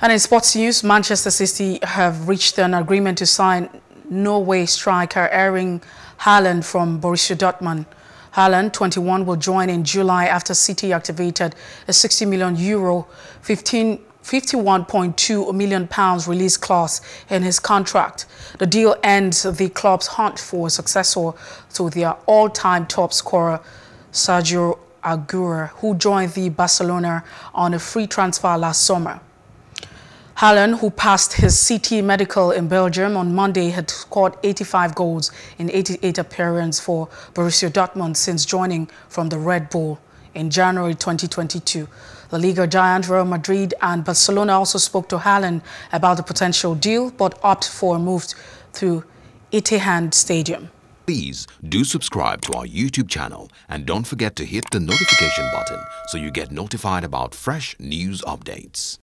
And in sports news, Manchester City have reached an agreement to sign Norway striker Erling Haaland from Borussia Dortmund. Haaland, 21, will join in July after City activated a 60 million euro, 15 51.2 million pounds release clause in his contract. The deal ends the club's hunt for a successor to their all-time top scorer, Sergio Aguero, who joined the Barcelona on a free transfer last summer. Haaland, who passed his CT medical in Belgium on Monday, had scored 85 goals in 88 appearances for Borussia Dortmund since joining from the Red Bull in January 2022. La Liga giant Real Madrid and Barcelona also spoke to Haaland about the potential deal, but opted for a move through Etihad Stadium. Please do subscribe to our YouTube channel and don't forget to hit the notification button so you get notified about fresh news updates.